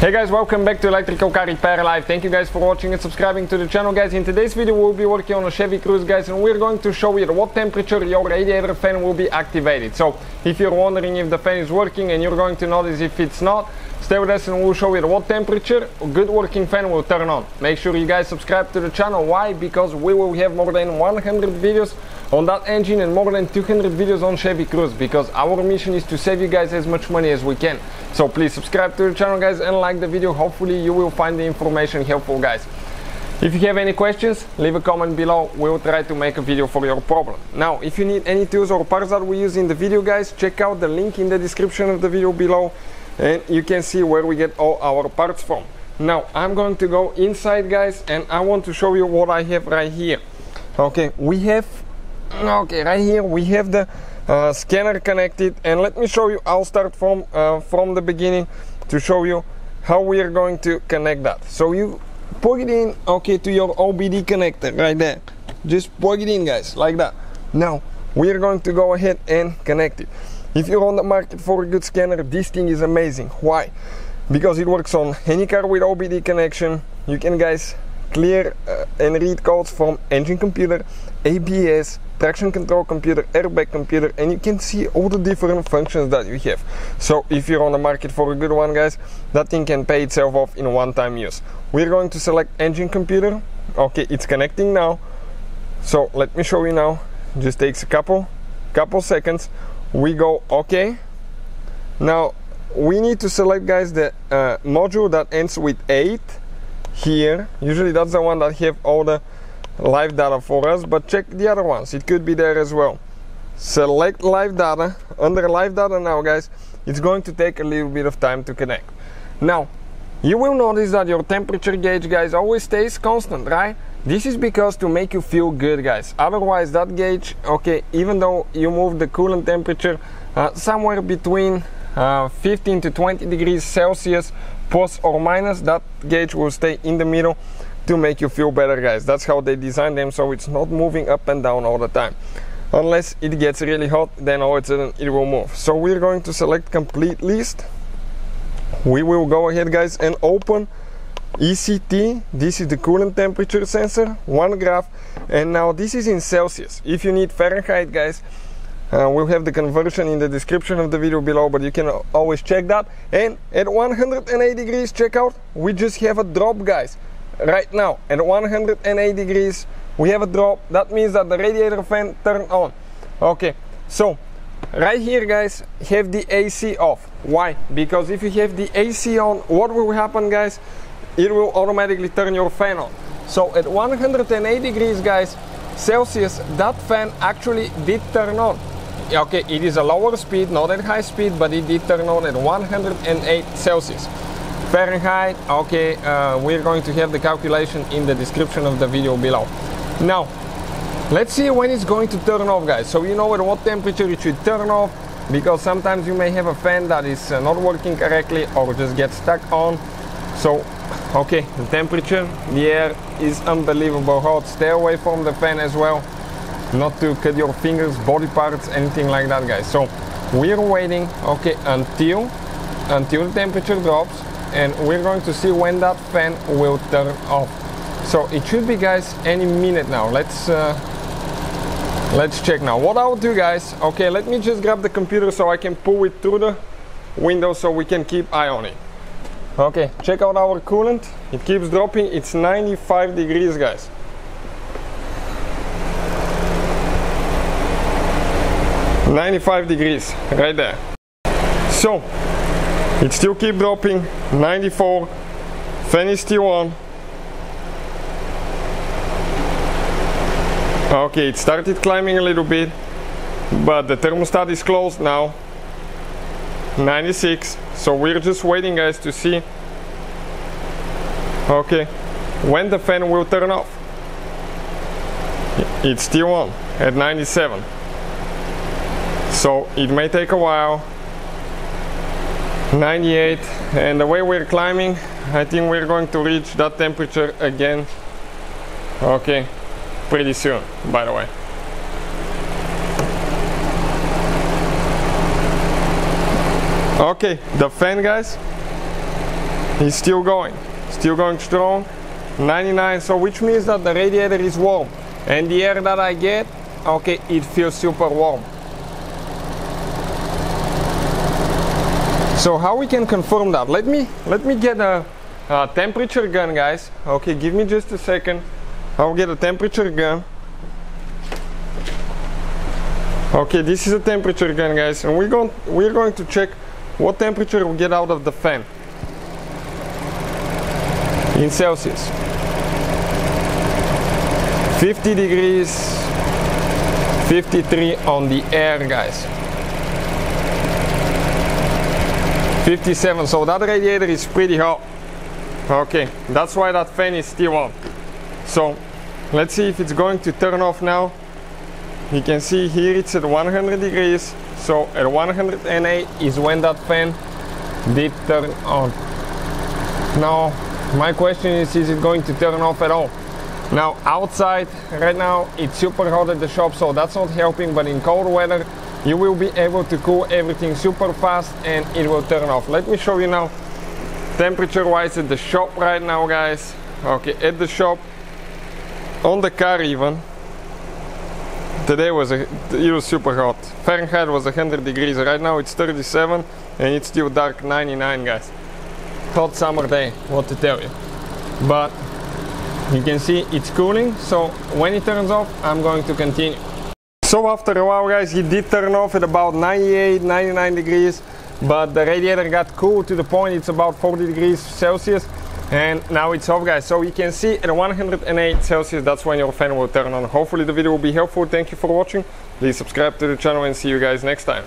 Hey guys, welcome back to Electrical Car Repair Live. Thank you guys for watching and subscribing to the channel guys. In today's video we'll be working on a Chevy Cruze guys and we're going to show you at what temperature your radiator fan will be activated. So if you're wondering if the fan is working and you're going to notice if it's not, stay with us and we'll show you at what temperature a good working fan will turn on. Make sure you guys subscribe to the channel. Why? Because we will have more than 100 videos on that engine and more than 200 videos on Chevy Cruze because our mission is to save you guys as much money as we can. So please subscribe to the channel guys and like the video. Hopefully you will find the information helpful guys. If you have any questions, leave a comment below. We'll try to make a video for your problem. Now, if you need any tools or parts that we use in the video guys, check out the link in the description of the video below and you can see where we get all our parts from. Now, I'm going to go inside guys and I want to show you what I have right here. Okay, we have okay right here we have the uh, scanner connected and let me show you I'll start from uh, from the beginning to show you how we are going to connect that. So you plug it in okay to your OBD connector right there. Just plug it in guys like that. Now we are going to go ahead and connect it. If you're on the market for a good scanner this thing is amazing. Why? Because it works on any car with OBD connection. You can guys clear uh, and read codes from engine computer ABS traction control computer, airbag computer, and you can see all the different functions that you have. So if you're on the market for a good one, guys, that thing can pay itself off in one-time use. We're going to select engine computer. Okay, it's connecting now. So let me show you now. Just takes a couple, couple seconds. We go okay. Now we need to select, guys, the uh, module that ends with eight here. Usually that's the one that have all the live data for us, but check the other ones. It could be there as well. Select live data. Under live data now, guys, it's going to take a little bit of time to connect. Now, you will notice that your temperature gauge, guys, always stays constant, right? This is because to make you feel good, guys. Otherwise, that gauge, okay, even though you move the coolant temperature uh, somewhere between uh, 15 to 20 degrees Celsius, plus or minus, that gauge will stay in the middle to make you feel better guys. That's how they design them so it's not moving up and down all the time. Unless it gets really hot then all of a sudden it will move. So we're going to select complete list. We will go ahead guys and open ECT this is the coolant temperature sensor one graph. And now this is in Celsius. If you need Fahrenheit guys uh, we'll have the conversion in the description of the video below but you can always check that. And at 108 degrees check out we just have a drop guys right now. At 108 degrees we have a drop. That means that the radiator fan turned on. Okay so right here guys have the AC off. Why? Because if you have the AC on what will happen guys? It will automatically turn your fan on. So at 108 degrees guys Celsius that fan actually did turn on. Okay it is a lower speed not at high speed but it did turn on at 108 Celsius Fahrenheit. Okay, uh, we're going to have the calculation in the description of the video below. Now, let's see when it's going to turn off, guys. So you know at what temperature it should turn off, because sometimes you may have a fan that is uh, not working correctly or just gets stuck on. So, okay, the temperature, the air is unbelievable hot. Stay away from the fan as well. Not to cut your fingers, body parts, anything like that, guys. So we're waiting, okay, until until the temperature drops and we're going to see when that fan will turn off. So it should be guys any minute now. Let's uh, let's check now. What I'll do guys okay let me just grab the computer so I can pull it through the window so we can keep eye on it. Okay check out our coolant. It keeps dropping. It's 95 degrees guys. Ninety-five degrees right there. So it still keep dropping. 94 fan is still on. Okay it started climbing a little bit but the thermostat is closed now. 96 so we're just waiting guys to see. Okay. When the fan will turn off? It's still on at 97 so it may take a while 98 and the way we're climbing I think we're going to reach that temperature again okay pretty soon by the way okay the fan guys He's still going, still going strong. 99, so which means that the radiator is warm. And the air that I get, okay, it feels super warm. So how we can confirm that? Let me let me get a, a temperature gun, guys. Okay, give me just a second. I'll get a temperature gun. Okay, this is a temperature gun, guys, and we're going we're going to check what temperature we get out of the fan in Celsius. 50 degrees, 53 on the air, guys. 57 so that radiator is pretty hot. Okay that's why that fan is still on. So let's see if it's going to turn off now. You can see here it's at 100 degrees. So at 108 is when that fan did turn on. Now my question is is it going to turn off at all? Now outside right now it's super hot at the shop so that's not helping but in cold weather you will be able to cool everything super fast and it will turn off. Let me show you now. Temperature wise at the shop right now guys. Okay at the shop. On the car even. Today was a, it was super hot. Fahrenheit was 100 degrees. Right now it's 37 and it's still dark 99 guys. Hot summer day what to tell you. But you can see it's cooling so when it turns off I'm going to continue so after a while guys, he did turn off at about 98, 99 degrees, but the radiator got cool to the point it's about 40 degrees Celsius and now it's off guys. So you can see at 108 Celsius, that's when your fan will turn on. Hopefully the video will be helpful. Thank you for watching. Please subscribe to the channel and see you guys next time.